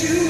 to